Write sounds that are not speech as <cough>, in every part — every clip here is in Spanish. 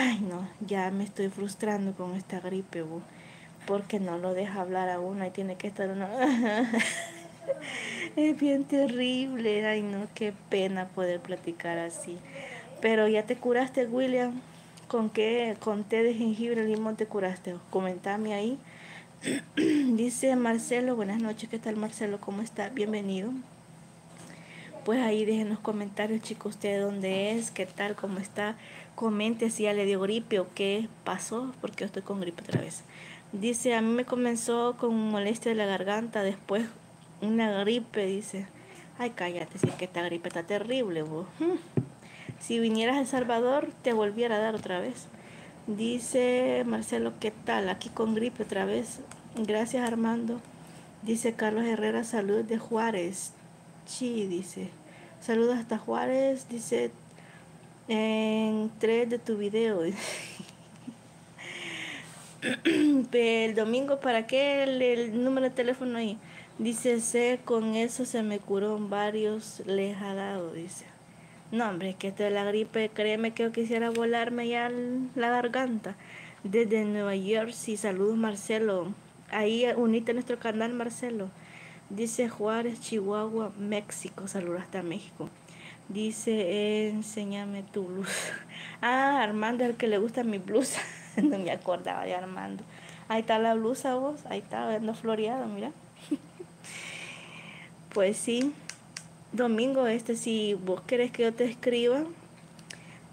Ay, no, ya me estoy frustrando con esta gripe, porque no lo deja hablar a uno y tiene que estar uno. <laughs> es bien terrible, ay, no, qué pena poder platicar así. Pero ya te curaste, William. ¿Con qué? Con té de jengibre limón te curaste. Comentame ahí. <clears throat> Dice Marcelo, buenas noches, ¿qué tal Marcelo? ¿Cómo está? Bienvenido. Pues ahí dejen los comentarios, chicos, usted dónde es, qué tal, cómo está. Comente si ya le dio gripe o qué pasó, porque yo estoy con gripe otra vez. Dice, a mí me comenzó con molestia de la garganta, después una gripe, dice. Ay, cállate, si es que esta gripe está terrible, vos. <laughs> Si vinieras a El Salvador, te volviera a dar otra vez. Dice Marcelo, ¿qué tal? Aquí con gripe otra vez. Gracias, Armando. Dice Carlos Herrera, salud de Juárez. Sí, dice. Saludos hasta Juárez. Dice en tres de tu video. <laughs> el domingo, ¿para qué el, número de teléfono ahí? Dice, sé, con eso se me curó varios, les ha dado, dice. No, hombre, es que esto de la gripe, créeme que yo quisiera volarme ya la garganta. Desde Nueva York, sí, saludos Marcelo. Ahí unite a nuestro canal, Marcelo. Dice Juárez, Chihuahua, México. Saludos hasta México. Dice, enséñame tu blusa. <laughs> Ah, Armando, el que le gusta mi blusa. <laughs> no me acordaba de Armando. Ahí está la blusa vos. Ahí está, viendo floreado, mira. <laughs> pues sí. Domingo, este, si vos querés que yo te escriba,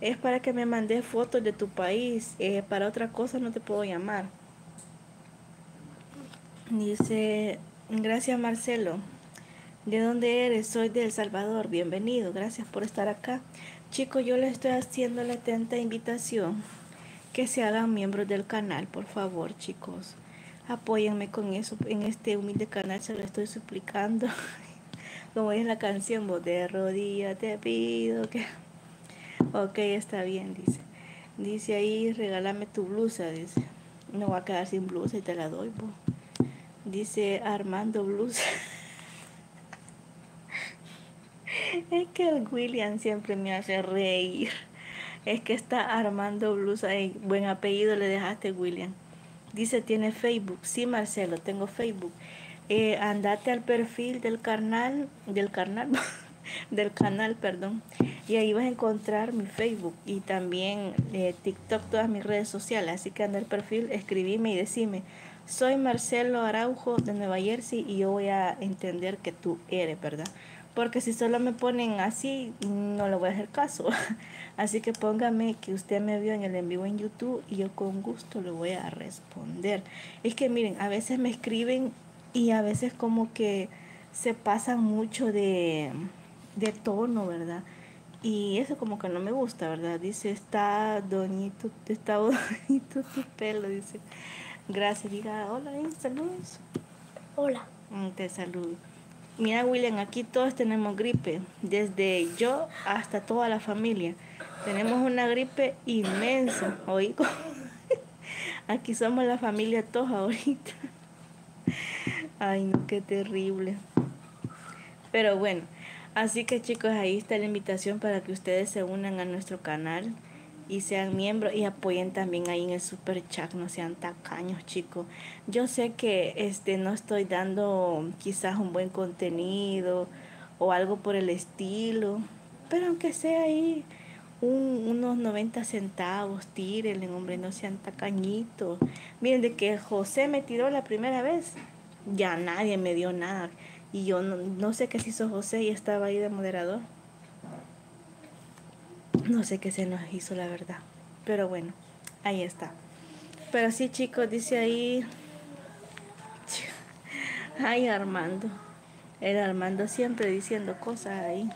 es para que me mandes fotos de tu país. Eh, para otra cosa no te puedo llamar. Dice, gracias Marcelo. ¿De dónde eres? Soy de El Salvador. Bienvenido. Gracias por estar acá. Chicos, yo les estoy haciendo la atenta invitación que se hagan miembros del canal, por favor, chicos. Apóyenme con eso en este humilde canal, se lo estoy suplicando. <laughs> como es la canción, vos de rodillas te pido que... Ok, está bien, dice. Dice ahí, regálame tu blusa, dice. No va a quedar sin blusa y te la doy, vos. Dice Armando Blusa. <laughs> es que el William siempre me hace reír. Es que está Armando Blusa. y buen apellido le dejaste, William. Dice, tiene Facebook. Sí, Marcelo, tengo Facebook. Eh, andate al perfil del canal, del canal, <laughs> del canal, perdón, y ahí vas a encontrar mi Facebook y también eh, TikTok, todas mis redes sociales. Así que anda al perfil, escribime y decime, soy Marcelo Araujo de Nueva Jersey y yo voy a entender que tú eres, ¿verdad? Porque si solo me ponen así, no le voy a hacer caso. <laughs> Así que póngame que usted me vio en el en vivo en YouTube y yo con gusto le voy a responder. Es que miren, a veces me escriben y a veces como que se pasan mucho de, de tono, ¿verdad? Y eso como que no me gusta, ¿verdad? Dice, está doñito, está <laughs> bonito tu pelo, dice. Gracias, diga, hola, saludos. Hola. Mm, te saludo. Mira, William, aquí todos tenemos gripe, desde yo hasta toda la familia. Tenemos una gripe inmensa, oigo. <laughs> Aquí somos la familia todos ahorita. Ay, no, qué terrible. Pero bueno, así que chicos, ahí está la invitación para que ustedes se unan a nuestro canal y sean miembros y apoyen también ahí en el super chat, no sean tacaños, chicos. Yo sé que este no estoy dando quizás un buen contenido o algo por el estilo, pero aunque sea ahí unos 90 centavos, tírenle, hombre, no sean tacañitos. Miren, de que José me tiró la primera vez, ya nadie me dio nada. Y yo no, sé qué se hizo José y estaba ahí de moderador. No sé qué se nos hizo, la verdad. Pero bueno, ahí está. Pero sí, chicos, dice ahí. <laughs> Ay, Armando. El Armando siempre diciendo cosas ahí.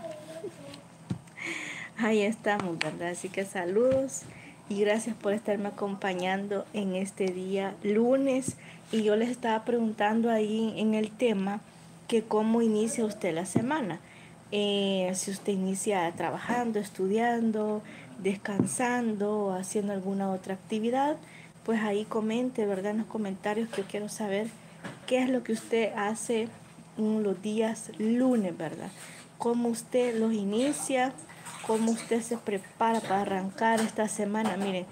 <laughs> Ahí estamos, ¿verdad? Así que saludos y gracias por estarme acompañando en este día lunes y yo les estaba preguntando ahí en el tema que cómo inicia usted la semana. Eh, si usted inicia trabajando, estudiando, descansando, haciendo alguna otra actividad, pues ahí comente, ¿verdad? En los comentarios que quiero saber qué es lo que usted hace los días lunes, ¿verdad? Cómo usted los inicia, cómo usted se prepara para arrancar esta semana. Miren,